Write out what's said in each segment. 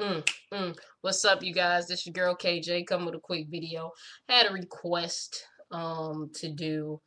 Mm, mm. What's up, you guys? This your girl KJ. Come with a quick video. I Had a request um to do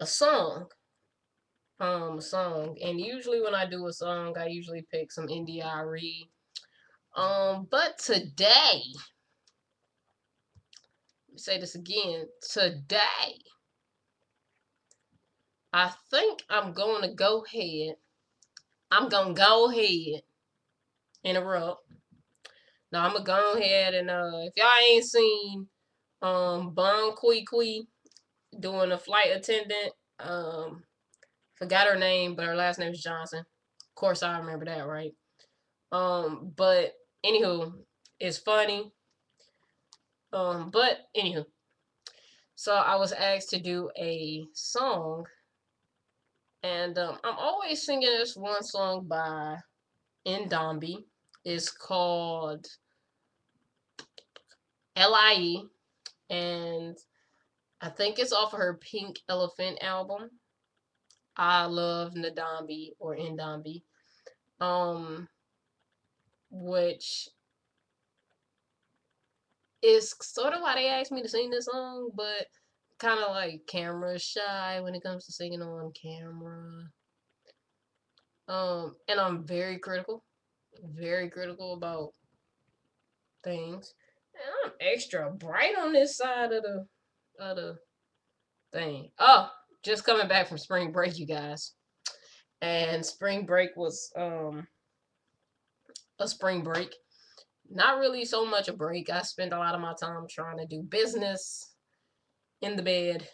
a song. Um, a song, and usually when I do a song, I usually pick some indie Um, but today, let me say this again. Today, I think I'm going to go ahead. I'm gonna go ahead interrupt now I'm gonna go ahead and uh, if y'all ain't seen um Bon Qui Qui doing a flight attendant, um, forgot her name, but her last name is Johnson. Of course, I remember that, right? Um, but anywho, it's funny. Um, but anywho, so I was asked to do a song, and um, I'm always singing this one song by N'dambi. It's called L.I.E. And I think it's off of her Pink Elephant album. I love N'dambi or Ndombi. Um, which is sort of why they asked me to sing this song, but kind of like camera shy when it comes to singing on camera. Um, and I'm very critical, very critical about things. I'm extra bright on this side of the of the thing. Oh, just coming back from spring break, you guys. And spring break was um a spring break. Not really so much a break. I spent a lot of my time trying to do business in the bed,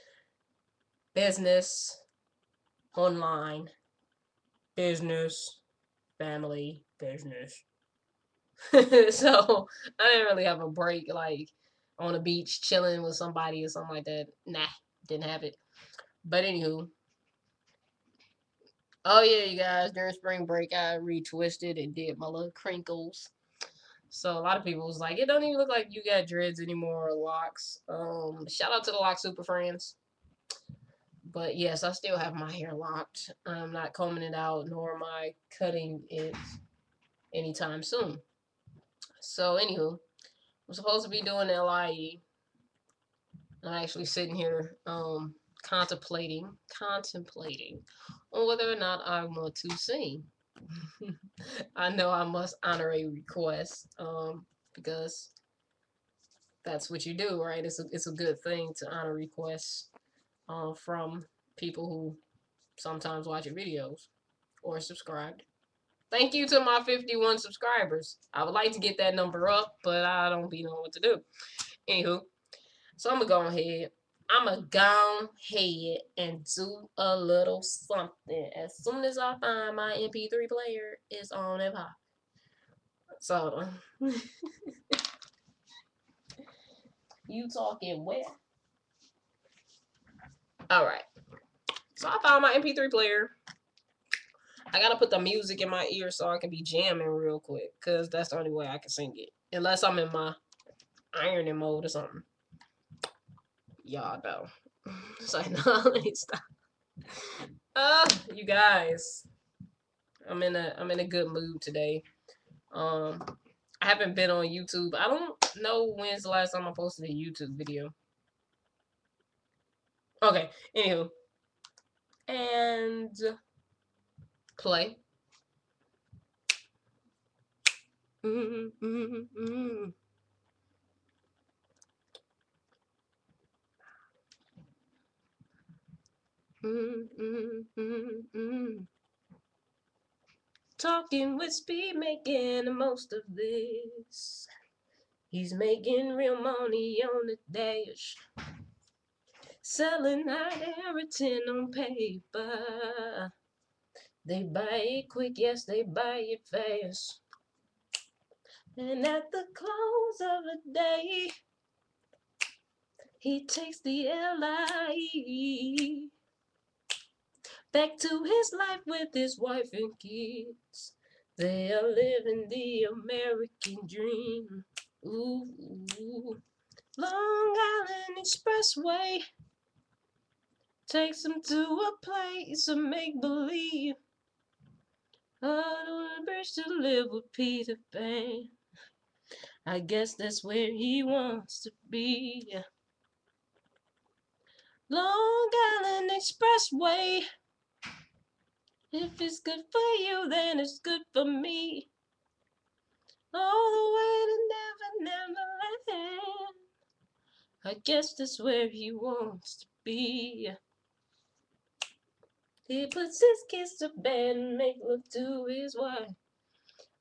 business online, business, family, business, so I didn't really have a break like on a beach chilling with somebody or something like that. Nah, didn't have it. But anywho. Oh yeah, you guys, during spring break I retwisted and did my little crinkles. So a lot of people was like, it don't even look like you got dreads anymore or locks. Um, shout out to the Lock Super Friends. But yes, I still have my hair locked. I'm not combing it out, nor am I cutting it anytime soon. So, anywho, I'm supposed to be doing LIE. I'm actually sitting here um, contemplating, contemplating on whether or not I want to sing. I know I must honor a request um, because that's what you do, right? It's a, it's a good thing to honor requests uh, from people who sometimes watch your videos or subscribed. Thank you to my 51 subscribers. I would like to get that number up, but I don't be knowing what to do. Anywho, so I'm to go ahead. I'm to go ahead and do a little something. As soon as I find my MP3 player, it's on and pop. So, you talking where? Alright. So I found my MP3 player. I gotta put the music in my ear so I can be jamming real quick, cause that's the only way I can sing it. Unless I'm in my ironing mode or something. Y'all know. Like, no, let me stop. Uh, you guys. I'm in a I'm in a good mood today. Um I haven't been on YouTube. I don't know when's the last time I posted a YouTube video. Okay, anywho. And play. Mm -hmm, Talking with speed, making the most of this. He's making real money on the dash. Selling out everything on paper. They buy it quick, yes, they buy it fast. And at the close of the day, he takes the LIE back to his life with his wife and kids. They are living the American dream. Ooh, Long Island Expressway takes them to a place of make believe. I don't wish to live with Peter Pan. I guess that's where he wants to be. Long Island Expressway. If it's good for you, then it's good for me. All the way to Never Never Land. I guess that's where he wants to be. He puts his kids to bed and make love to his wife.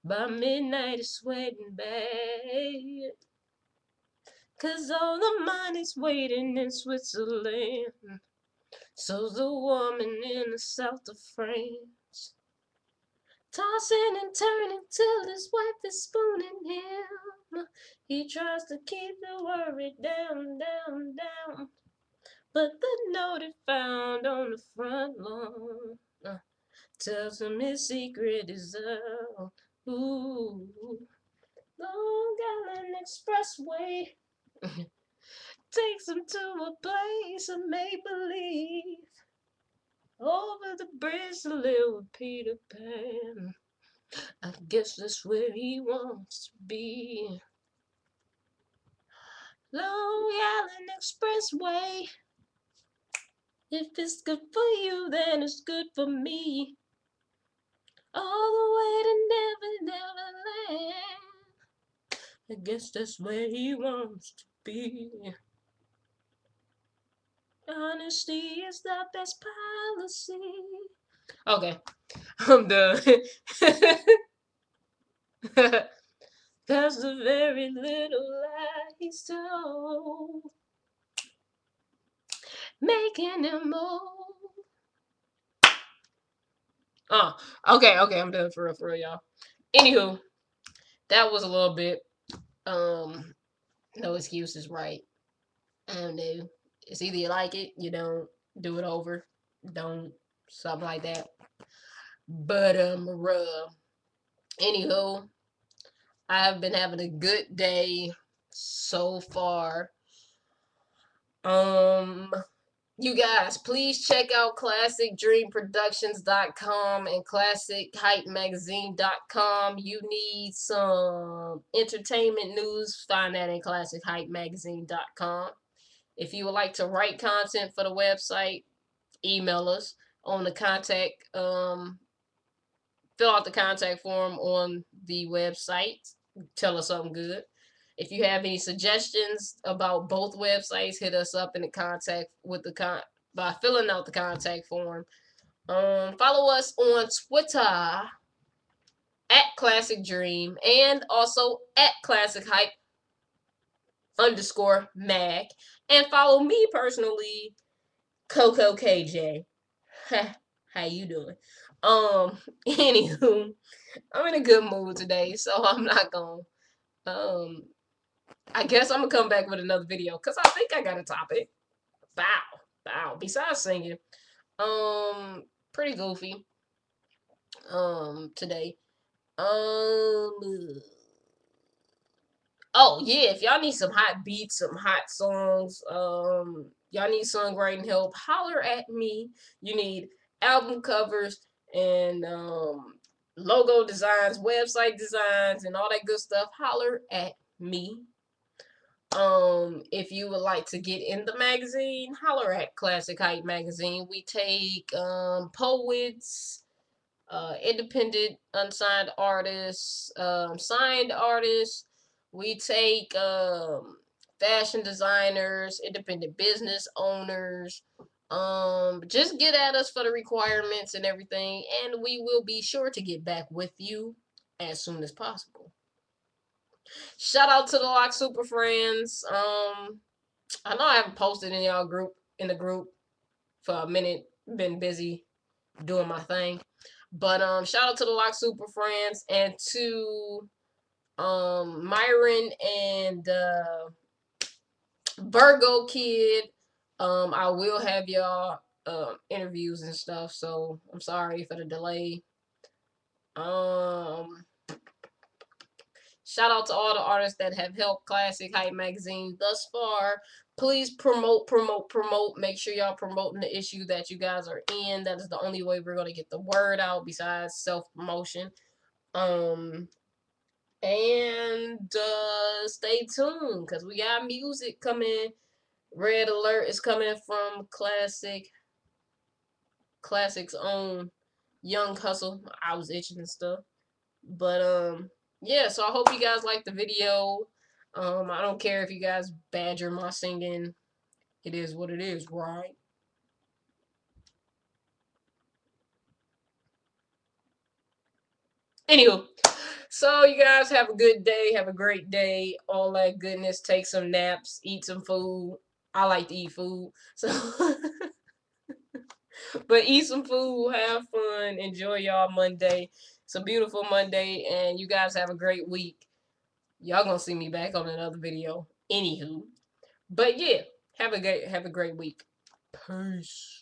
By midnight, he's sweating bad. Cause all the money's waiting in Switzerland. So's the woman in the south of France. Tossing and turning till his wife is spooning him. He tries to keep the worry down, down, down. But the note he found on the front lawn uh, tells him his secret is out. Ooh, Long Island Expressway takes him to a place of make believe. Over the bridge to live with Peter Pan. I guess that's where he wants to be. Long Island Expressway. If it's good for you, then it's good for me. All the way to Never, Never Land. I guess that's where he wants to be. Honesty is the best policy. Okay, I'm done. That's the very little lie he's told. Making him old. Oh, okay, okay, I'm done for real, for real, y'all. Anywho, that was a little bit, um, no excuses, right? I don't know. It's either you like it, you don't do it over, don't something like that. But um, uh, anywho, I've been having a good day so far. Um, you guys, please check out KlassikDreamProductions.com and KlassikHypeMagazine.com. You need some entertainment news, find that in KlassikHypeMagazine.com. If you would like to write content for the website, email us on the contact, um, fill out the contact form on the website. Tell us something good. If you have any suggestions about both websites, hit us up in the contact with the con by filling out the contact form. Um, follow us on Twitter at Klassik Dream and also at Klassik Hype underscore mag. And follow me personally, Coco KJ. How you doing? Um, anywho, I'm in a good mood today, so I'm not gonna um I guess I'm gonna come back with another video because I think I got a topic. Bow, bow. Besides singing, um, pretty goofy. Um, today. Um. Oh yeah, if y'all need some hot beats, some hot songs, um, y'all need songwriting help, holler at me. You need album covers and um logo designs, website designs, and all that good stuff. Holler at me. Um, if you would like to get in the magazine, holler at Klassik Hype Magazine. We take um, poets, uh, independent, unsigned artists, um, signed artists. We take um, fashion designers, independent business owners. Um, just get at us for the requirements and everything, and we will be sure to get back with you as soon as possible. Shout out to the Lock Super Friends. Um, I know I haven't posted in y'all group in the group for a minute. Been busy doing my thing. But um, shout out to the Lock Super Friends and to um Myron and uh, Virgo Kid. Um, I will have y'all um interviews and stuff. So I'm sorry for the delay. Um Shout out to all the artists that have helped Klassik Hype Magazine thus far. Please promote, promote, promote. Make sure y'all promoting the issue that you guys are in. That is the only way we're gonna get the word out besides self promotion. Um, and uh, stay tuned because we got music coming. Red Alert is coming from Klassik. Klassik's own Young Hustle. I was itching and stuff. But, um, yeah, so I hope you guys like the video. Um, I don't care if you guys badger my singing. It is what it is, right? Anywho, so you guys have a good day, have a great day, all that goodness. Take some naps, eat some food. I like to eat food, so but eat some food, have fun, enjoy y'all Monday. It's a beautiful Monday, and you guys have a great week. Y'all gonna see me back on another video. Anywho, but yeah, have a great have a great week. Peace.